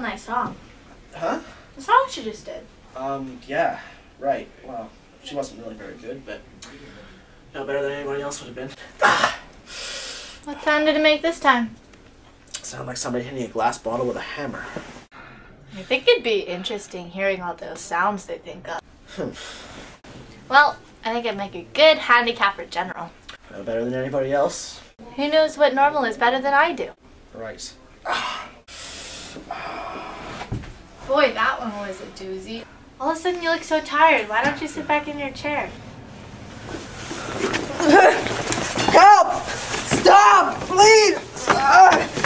nice song. Huh? The song she just did. Um, yeah, right. Well, she wasn't really very good, but no better than anybody else would have been. Ah! What sound did it make this time? Sound like somebody hitting a glass bottle with a hammer. I think it'd be interesting hearing all those sounds they think of. Hmm. well, I think it'd make a good handicapper general. No better than anybody else. Who knows what normal is better than I do? Right. Boy, that one was a doozy. All of a sudden you look so tired. Why don't you sit back in your chair? Help! Stop! Please! Ah!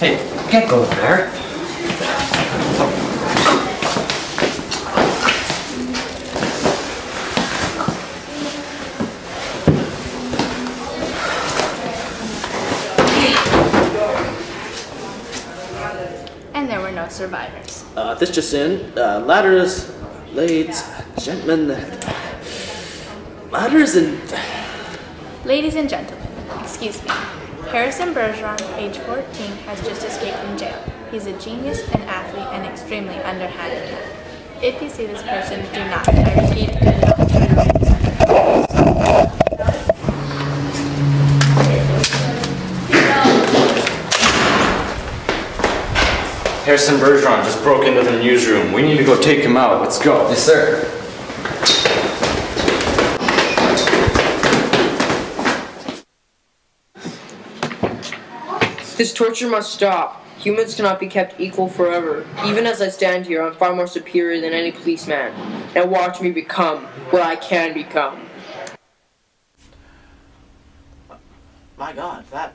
Hey, can't go there. And there were no survivors. Uh, this just in. Uh, ladders, lades, gentlemen. Ladders and. Ladies and gentlemen, excuse me. Harrison Bergeron, age 14, has just escaped from jail. He's a genius, an athlete, and extremely underhanded. If you see this person, do not, I repeat, do not. Harrison Bergeron just broke into the newsroom. We need to go take him out. Let's go. Yes, sir. This torture must stop. Humans cannot be kept equal forever. Even as I stand here, I'm far more superior than any policeman. Now watch me become what I can become. My god, that.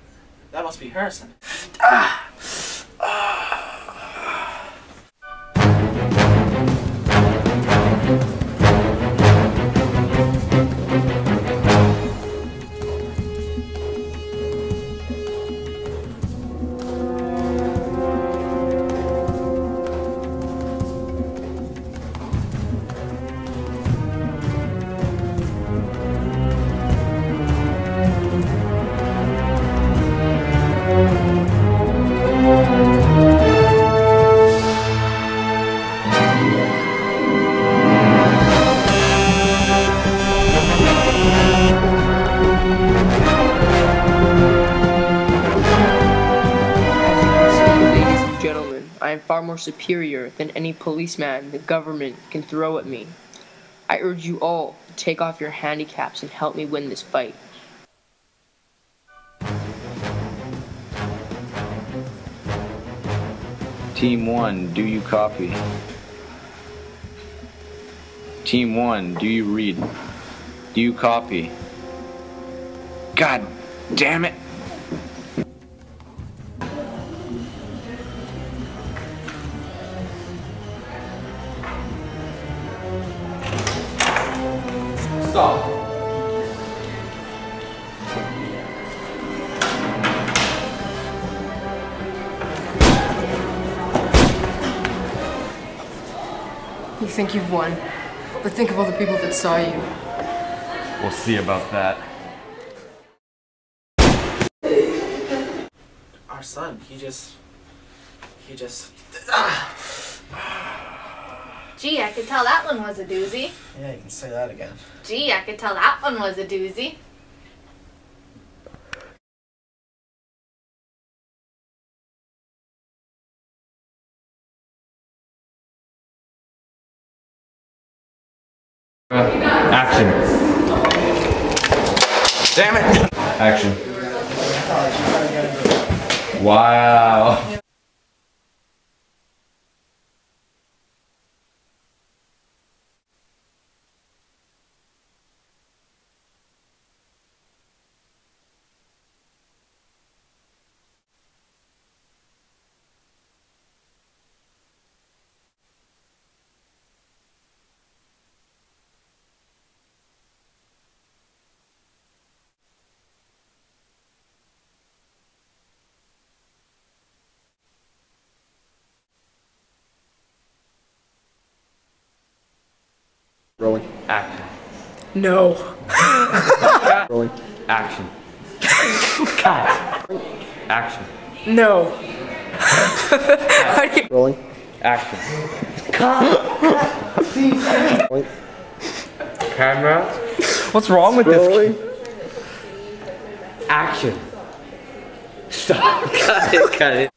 That must be Harrison. Ladies ah! More superior than any policeman the government can throw at me. I urge you all to take off your handicaps and help me win this fight. Team 1, do you copy? Team 1, do you read? Do you copy? God damn it! Stop. You think you've won, but think of all the people that saw you. We'll see about that. Our son, he just. He just. Ah. Gee, I could tell that one was a doozy. Yeah, you can say that again. Gee, I could tell that one was a doozy. Action. Damn it! Action. Wow. No. Rolling. Action. Cut. Action. No. Rolling. Action. Rolling. Camera. What's wrong with Rolling. this? Action. Stop. Cut it. Cut it.